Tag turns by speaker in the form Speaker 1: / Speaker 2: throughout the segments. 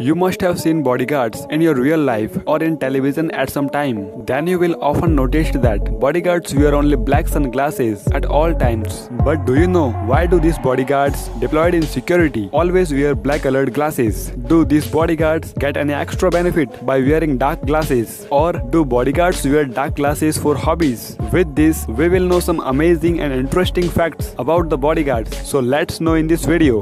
Speaker 1: You must have seen bodyguards in your real life or in television at some time. Then you will often notice that bodyguards wear only black sunglasses at all times. But do you know why do these bodyguards deployed in security always wear black colored glasses? Do these bodyguards get any extra benefit by wearing dark glasses? Or do bodyguards wear dark glasses for hobbies? With this, we will know some amazing and interesting facts about the bodyguards. So let's know in this video.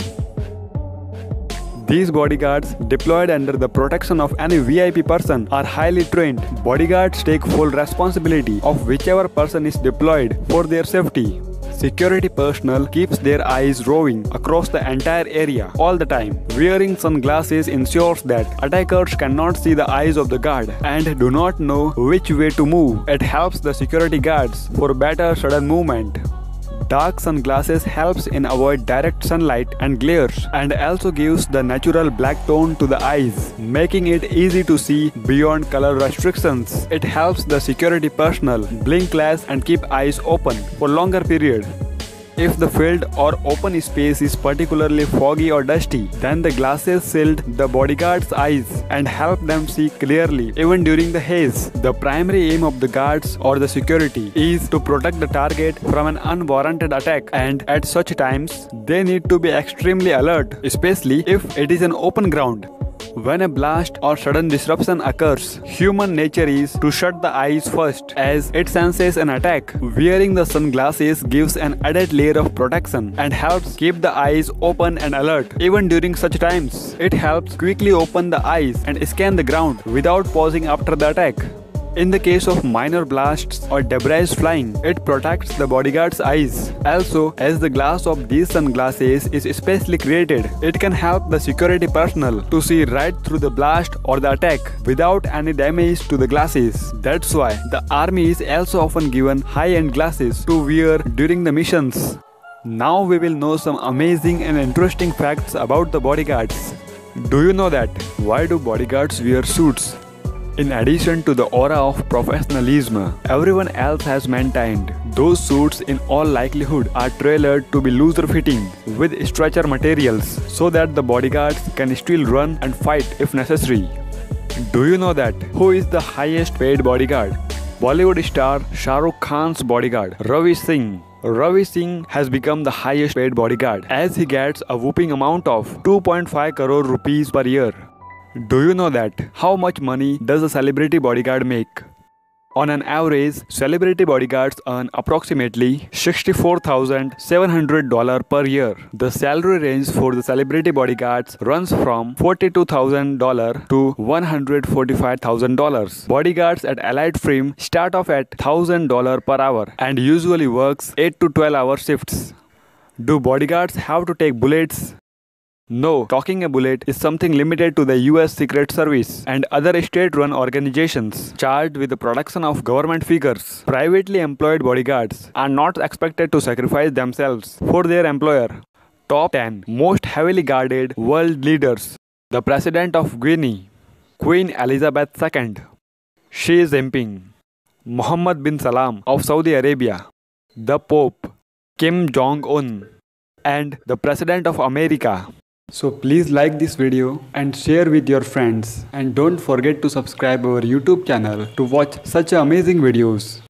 Speaker 1: These bodyguards, deployed under the protection of any VIP person, are highly trained. Bodyguards take full responsibility of whichever person is deployed for their safety. Security personnel keeps their eyes roving across the entire area all the time. Wearing sunglasses ensures that attackers cannot see the eyes of the guard and do not know which way to move. It helps the security guards for better sudden movement. Dark sunglasses helps in avoid direct sunlight and glares and also gives the natural black tone to the eyes, making it easy to see beyond color restrictions. It helps the security personnel blink less and keep eyes open for longer period. If the field or open space is particularly foggy or dusty, then the glasses shield the bodyguard's eyes and help them see clearly even during the haze. The primary aim of the guards or the security is to protect the target from an unwarranted attack and at such times they need to be extremely alert, especially if it is an open ground. When a blast or sudden disruption occurs, human nature is to shut the eyes first as it senses an attack. Wearing the sunglasses gives an added layer of protection and helps keep the eyes open and alert even during such times. It helps quickly open the eyes and scan the ground without pausing after the attack. In the case of minor blasts or debris flying, it protects the bodyguard's eyes. Also, as the glass of these sunglasses is specially created, it can help the security personnel to see right through the blast or the attack without any damage to the glasses. That's why the army is also often given high-end glasses to wear during the missions. Now we will know some amazing and interesting facts about the bodyguards. Do you know that? Why do bodyguards wear suits? In addition to the aura of professionalism, everyone else has maintained those suits in all likelihood are tailored to be looser fitting with stretcher materials so that the bodyguards can still run and fight if necessary. Do you know that who is the highest paid bodyguard? Bollywood star Shah Rukh Khan's bodyguard, Ravi Singh. Ravi Singh has become the highest paid bodyguard as he gets a whooping amount of 2.5 crore rupees per year. Do you know that how much money does a celebrity bodyguard make? On an average, celebrity bodyguards earn approximately $64,700 per year. The salary range for the celebrity bodyguards runs from $42,000 to $145,000. Bodyguards at Allied Frame start off at $1,000 per hour and usually works 8 to 12 hour shifts. Do bodyguards have to take bullets? No, talking a bullet is something limited to the US Secret Service and other state run organizations charged with the production of government figures. Privately employed bodyguards are not expected to sacrifice themselves for their employer. Top 10 Most heavily guarded world leaders The President of Guinea, Queen Elizabeth II, Xi Jinping, Mohammed bin Salman of Saudi Arabia, the Pope, Kim Jong un, and the President of America. So please like this video and share with your friends and don't forget to subscribe our YouTube channel to watch such amazing videos.